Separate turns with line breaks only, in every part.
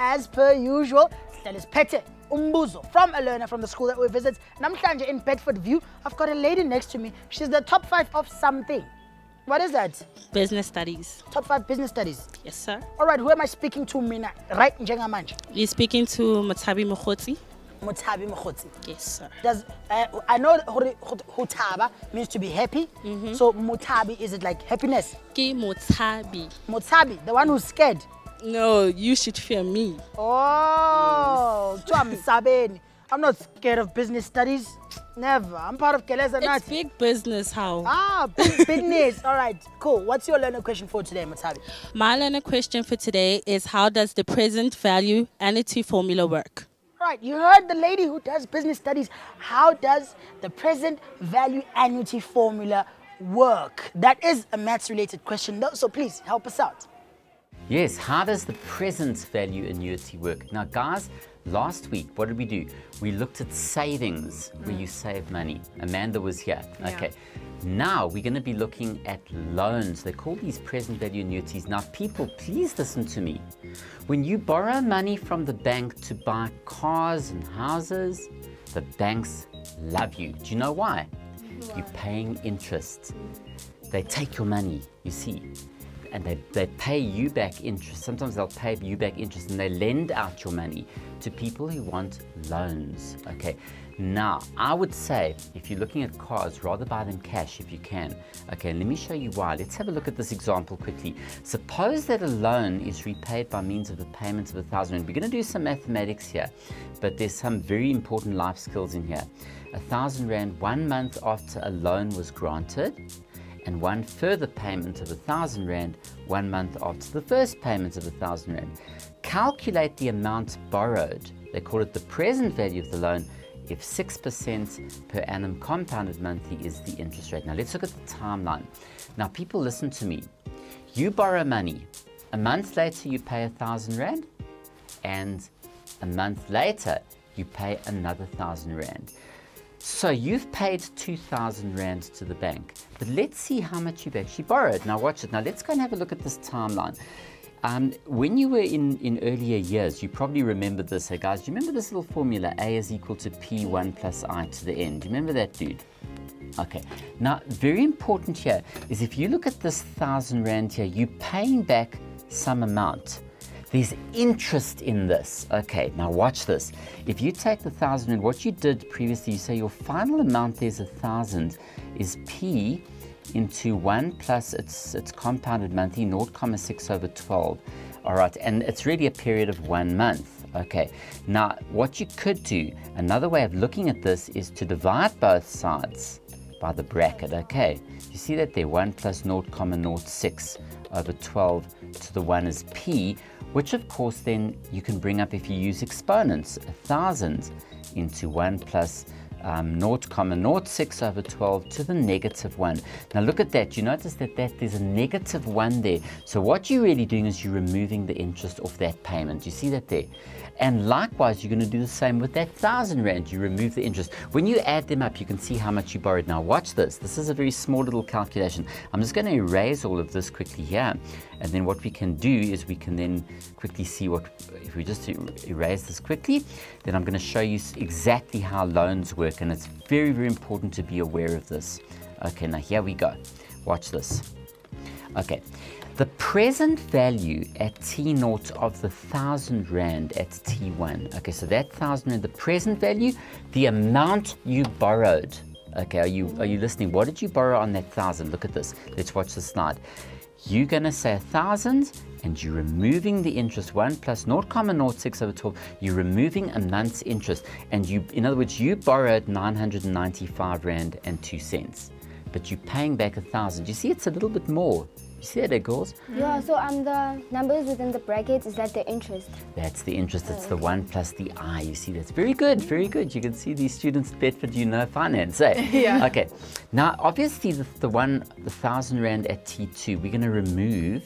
as per usual, Stelis Pete, Umbuzo, from a learner from the school that we visit. Namhlanje in Bedford View, I've got a lady next to me. She's the top five of something. What is that?
Business studies.
Top five business studies.
Yes, sir.
All right, who am I speaking to, Mina? Right, njengamanje.
You're speaking to Matabi Mokoti?
Mutabi Mokoti.
Yes, sir.
Does uh, I know hutaba means to be happy. So mutabi is it like happiness?
Ki Mutabi.
Mutabi, the one who's scared.
No, you should fear me.
Oh, to I'm sabeni. I'm not scared of business studies. Never. I'm part of Keleza
It's
Nati.
big business, how?
Ah, big business. All right, cool. What's your learner question for today, Mutabi?
My learner question for today is how does the present value annuity formula work?
All right, you heard the lady who does business studies. How does the present value annuity formula work? That is a maths related question, though, so please help us out.
Yes, how does the present value annuity work? Now, guys, last week, what did we do? We looked at savings, where you mm. save money. Amanda was here. Okay. Now we're going to be looking at loans. They call these present value annuities. Now, people, please listen to me. When you borrow money from the bank to buy cars and houses, the banks love you. Do you know why? You're paying interest. They take your money, you see and they, they pay you back interest. Sometimes they'll pay you back interest and they lend out your money to people who want loans. Okay. Now, I would say if you're looking at cars, rather buy them cash if you can. Okay, let me show you why. Let's have a look at this example quickly. Suppose that a loan is repaid by means of the payments of a thousand rand. We're going to do some mathematics here, but there's some very important life skills in here. A thousand rand one month after a loan was granted, and one further payment of a thousand rand one month after the first payment of a thousand rand. Calculate the amount borrowed. They call it the present value of the loan if 6% per annum compounded monthly is the interest rate. Now let's look at the timeline. Now people listen to me. You borrow money. A month later you pay a thousand rand and a month later you pay another thousand rand. So you've paid 2,000 Rand to the bank, but let's see how much you've actually borrowed. Now watch it. Now let's go and have a look at this timeline. Um, when you were in, in earlier years, you probably remember this. Hey guys, do you remember this little formula? A is equal to P1 plus I to the n. Do you remember that, dude? Okay. Now, very important here is if you look at this 1,000 Rand here, you're paying back some amount. There's interest in this. Okay, now watch this. If you take the thousand and what you did previously, you say your final amount there's a thousand is P into one plus its its compounded monthly 0.6 over 12. All right, and it's really a period of one month. Okay, now what you could do, another way of looking at this is to divide both sides by the bracket. Okay, you see that there 1 plus 0.06 over 12 to the 1 is P, which of course then you can bring up if you use exponents, a thousand into 1 plus um, 0.06 over 12 to the negative 1. Now look at that, you notice that, that there's a negative 1 there. So what you're really doing is you're removing the interest off that payment. You see that there? And likewise, you're going to do the same with that 1,000 Rand. You remove the interest. When you add them up, you can see how much you borrowed. Now watch this. This is a very small little calculation. I'm just going to erase all of this quickly here. And then what we can do is we can then quickly see what, if we just er- erase this quickly, then I'm going to show you exactly how loans work. And it's very, very important to be aware of this. Okay, now here we go. Watch this. Okay, the present value at T naught of the thousand rand at T1. Okay, so that thousand rand, the present value, the amount you borrowed. Okay, are you are you listening? What did you borrow on that thousand? Look at this. Let's watch the slide. You're gonna say a thousand and you're removing the interest 1 plus 0.06 over 12 you're removing a month's interest and you in other words you borrowed 995 rand and 2 cents but you're paying back a thousand you see it's a little bit more you see that, eh, girls?
Yeah, so um, the numbers within the brackets, is that the interest?
That's the interest. It's the one plus the I. You see, that's very good, very good. You can see these students at Bedford, you know finance, eh?
Yeah.
Okay. Now, obviously, the, the one, the thousand rand at T2, we're going to remove.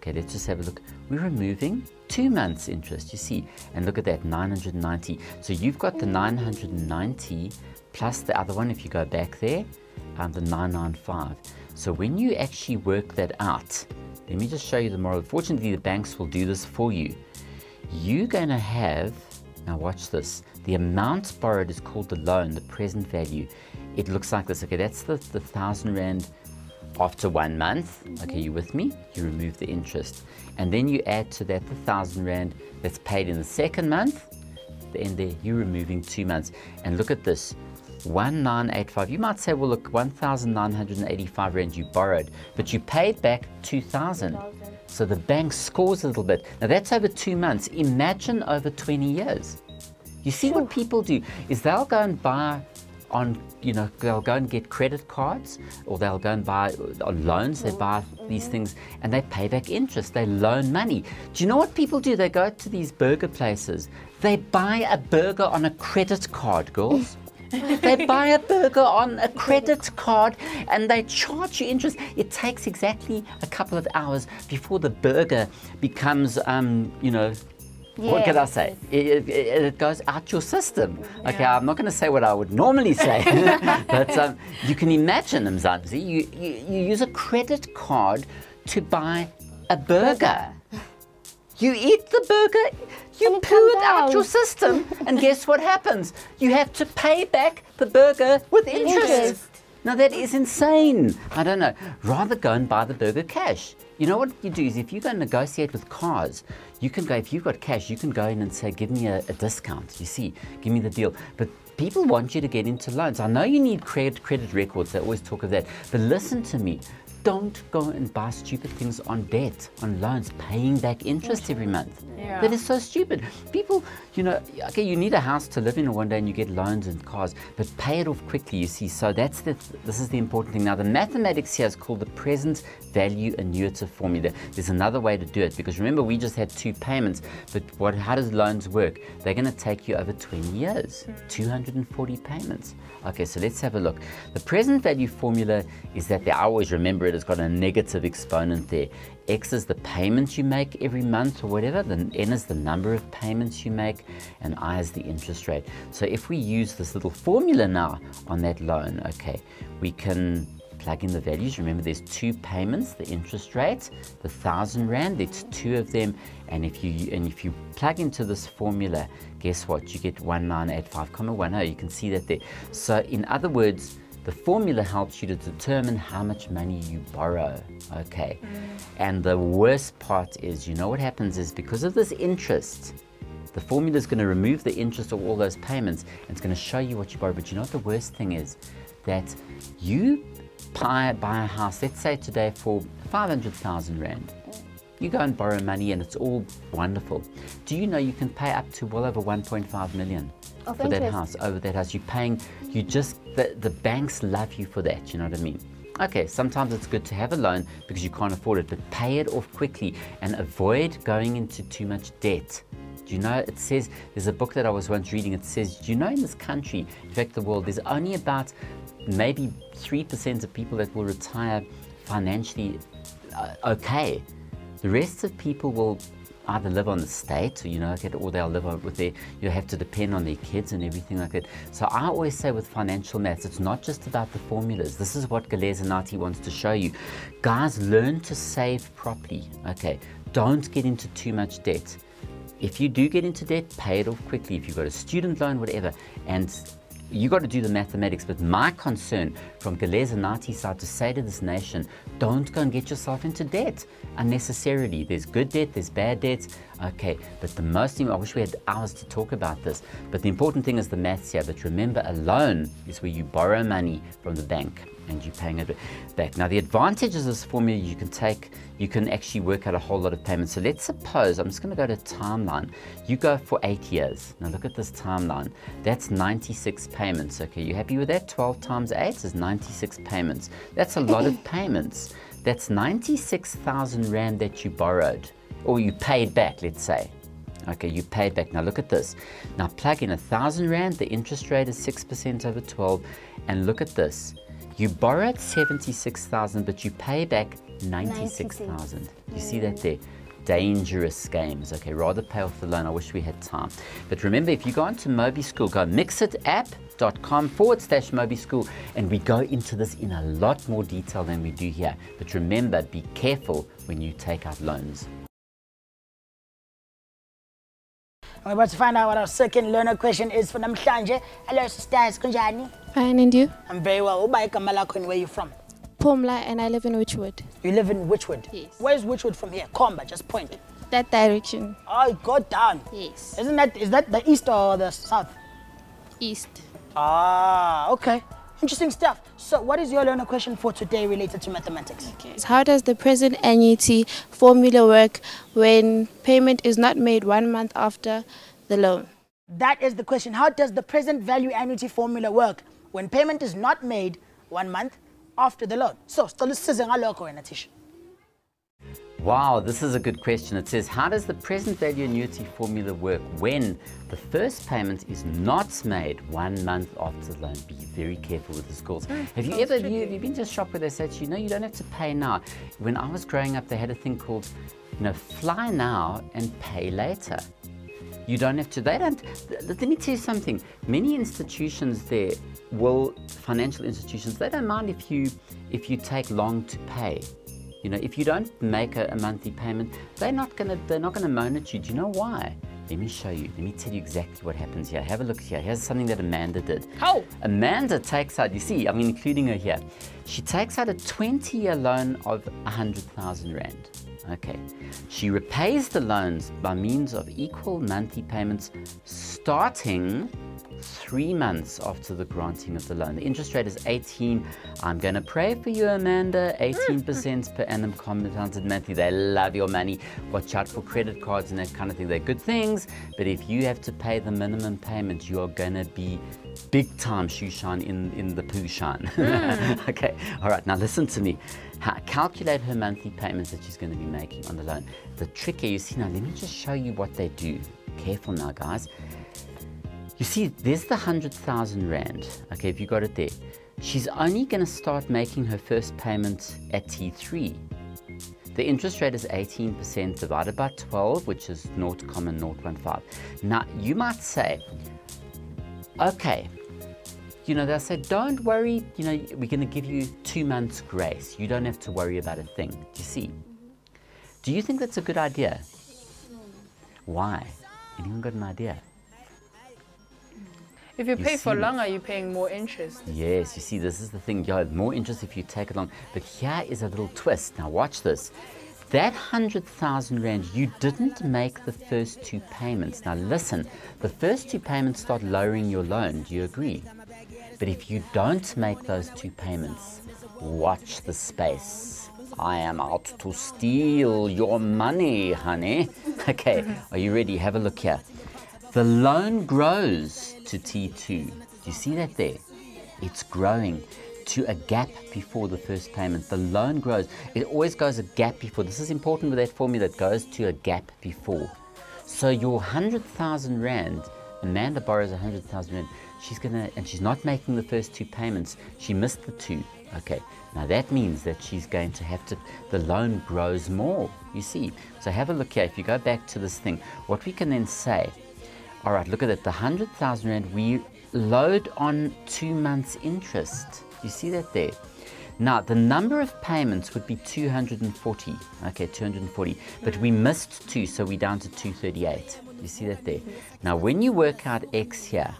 Okay, let's just have a look. We're removing two months' interest, you see. And look at that, 990. So you've got the 990 plus the other one, if you go back there, um, the 995. So when you actually work that out, let me just show you the moral. Fortunately, the banks will do this for you. you're going to have, now watch this, the amount borrowed is called the loan, the present value. It looks like this. Okay, that's the, the thousand rand after one month. Okay, you with me? You remove the interest. And then you add to that the thousand rand that's paid in the second month. Then there, you're removing two months. And look at this. 1985. You might say, well, look, 1,985 rand you borrowed, but you paid back 2,000. So the bank scores a little bit. Now that's over two months. Imagine over 20 years. You see what people do is they'll go and buy on, you know, they'll go and get credit cards or they'll go and buy on loans, they buy these things and they pay back interest, they loan money. Do you know what people do? They go to these burger places, they buy a burger on a credit card, girls. they buy a burger on a credit card and they charge you interest. It takes exactly a couple of hours before the burger becomes, um, you know, what can I say? It, it, it, goes out your system. Okay, I'm not going to say what I would normally say, but um, you can imagine, Mzansi, you, you, you use a credit card to buy a burger. You eat the burger, you
it
poo it out
out.
your system, and guess what happens? You have to pay back the burger with interest.
interest.
Now that is insane. I don't know. Rather go and buy the burger cash. You know what you do is if you go and negotiate with cars, you can go, if you've got cash, you can go in and say, give me a, a discount. You see, give me the deal. But people want you to get into loans. I know you need credit, credit records. They always talk of that. But listen to me. Don't go and buy stupid things on debt, on loans, paying back interest every month.
Yeah.
That is so stupid. People, you know, okay, you need a house to live in one day and you get loans and cars, but pay it off quickly, you see. So that's the, this is the important thing. Now, the mathematics here is called the present value annuitive formula. There's another way to do it because remember, we just had two payments, but what, how does loans work? They're going to take you over 20 years, 240 payments. Okay, so let's have a look. The present value formula is that they I always remember it has got a negative exponent there. X is the payments you make every month or whatever, then N is the number of payments you make, and I is the interest rate. So if we use this little formula now on that loan, okay, we can plug in the values. Remember, there's two payments: the interest rate, the thousand rand. There's two of them, and if you and if you plug into this formula, guess what? You get 1985,10. You can see that there. So, in other words, the formula helps you to determine how much money you borrow. Okay, mm. and the worst part is, you know what happens is because of this interest. The formula is going to remove the interest of all those payments and it's going to show you what you borrow. But you know what the worst thing is? That you buy, buy a house, let's say today for 500,000 Rand. You go and borrow money and it's all wonderful. Do you know you can pay up to well over 1.5 million
Of
for that house, over that house? You're paying, you just, the, the banks love you for that, you know what I mean? Okay, sometimes it's good to have a loan because you can't afford it, but pay it off quickly and avoid going into too much debt. Do you know, it says, there's a book that I was once reading, it says, do you know in this country, in fact the world, there's only about maybe 3% of people that will retire financially uh, okay. The rest of people will either live on the state, you know, or they'll live with their, you have to depend on their kids and everything like that. So I always say with financial maths, it's not just about the formulas. This is what Galeza Nati wants to show you. Guys, learn to save properly, okay? Don't get into too much debt. If you do get into debt, pay it off quickly. If you've got a student loan, whatever, and you got to do the mathematics. But my concern from Galeza Nati's side to say to this nation, don't go and get yourself into debt unnecessarily. There's good debt, there's bad debt. Okay, but the most thing, I wish we had hours to talk about this, but the important thing is the maths here. But remember, a loan is where you borrow money from the bank and you're paying it back. Now, the advantages of this formula, you can take, you can actually work out a whole lot of payments. So let's suppose, I'm just going to go to timeline. You go for eight years. Now look at this timeline. That's 96 payments. Okay, you happy with that? 12 times eight is 96 payments. That's a lot of payments. That's 96,000 Rand that you borrowed or you paid back, let's say. Okay, you paid back. Now look at this. Now plug in a thousand rand, the interest rate is 6% over 12. And look at this. You borrowed 76,000, but you pay back 96,000. You see that there? Dangerous games. Okay, rather pay off the loan. I wish we had time. But remember, if you go onto Moby School, go mixitapp.com forward slash Moby School, and we go into this in a lot more detail than we do here. But remember, be careful when you take out loans.
We're about to find out what our second learner question is for namhlanje. Hello, sisters. Kunjani?
Fine, and you?
I'm very well. Uba igama lakho and where are you from?
Pumla, and I live in Wychwood.
You live in Wychwood?
Yes.
Where's Wychwood from here? Comba, just point.
That direction.
Oh, go down.
Yes.
Isn't that, is that the east or the south?
East.
Ah, okay. Interesting stuff. So, what is your learner question for today related to mathematics?
Okay. How does the present annuity formula work when payment is not made one month after the loan?
That is the question. How does the present value annuity formula work when payment is not made one month after the loan? So, sicela usisize ngalokho wena Tisha.
Wow, this is a good question. It says, how does the present value annuity formula work when the first payment is not made one month after the loan? Be very careful with the schools. Hmm, have you ever you, have you been to a shop where they say to you, no, you don't have to pay now? When I was growing up, they had a thing called, you know, fly now and pay later. You don't have to. They don't. Let me tell you something. Many institutions there will, financial institutions, they don't mind if you if you take long to pay. You know, if you don't make a, a monthly payment, they're not gonna they're not gonna moan at you. Do you know why? Let me show you. Let me tell you exactly what happens here. Have a look here. Here's something that Amanda did.
How?
Amanda takes out, you see, I mean, including her here. She takes out a 20 year loan of 100,000 Rand. Okay. She repays the loans by means of equal monthly payments starting three months after the granting of the loan. The interest rate is 18. I'm going to pray for you, Amanda. 18% per annum compounded monthly. They love your money. Watch out for credit cards and that kind of thing. They're good things, but if you have to pay the minimum payment, you're going to be big time shoe shine in, in the poo shine. Mm. okay, all right, now listen to me. Calculate her monthly payments that she's going to be making on the loan. The trick here, you see, now let me just show you what they do. Careful now, guys. You see, there's the 100,000 Rand. Okay, if you got it there. She's only going to start making her first payment at T3. The interest rate is 18% divided by 12, which is 0.015. Now, you might say, okay, you know, they'll say, don't worry, you know, we're going to give you two months grace. You don't have to worry about a thing. Do you see? Do you think that's a good idea? Why? Anyone got an idea?
If you
You
pay for longer, you're paying more interest.
Yes, you see, this is the thing. You have more interest if you take it long. But here is a little twist. Now, watch this. That 100,000 Rand, you didn't make the first two payments. Now, listen, the first two payments start lowering your loan. Do you agree? But if you don't make those two payments, watch the space. I am out to steal your money, honey. Okay, are you ready? Have a look here. The loan grows to T2. Do you see that there? It's growing to a gap before the first payment. The loan grows. It always goes a gap before. This is important with that formula. It goes to a gap before. So your 100,000 Rand, Amanda borrows 100,000 Rand. She's gonna, and she's not making the first two payments. She missed the two. Okay, now that means that she's going to have to, the loan grows more, you see. So have a look here. If you go back to this thing, what we can then say, all right, look at it. The 100,000 Rand, we load on two months' interest. You see that there? Now, the number of payments would be 240. Okay, 240. But we missed two, so we're down to 238. You see that there? Now, when you work out X here,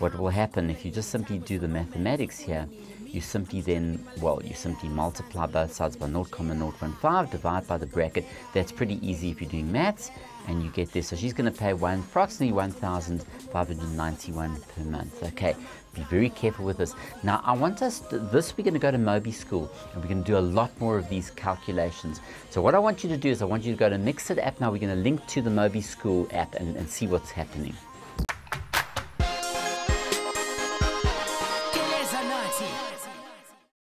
what will happen if you just simply do the mathematics here, you simply then, well, you simply multiply both sides by 0, 0.015, divide by the bracket. That's pretty easy if you're doing maths, and you get this. So she's going to pay one, approximately 1,591 per month. Okay, be very careful with this. Now, I want us, to, this we're going to go to Moby School, and we're going to do a lot more of these calculations. So what I want you to do is I want you to go to Mixit app now. We're going to link to the Moby School app and, and see what's happening.